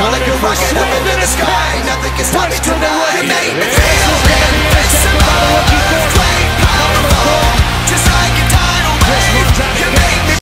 Like a rocket up in the sky. Nothing can stop me till the light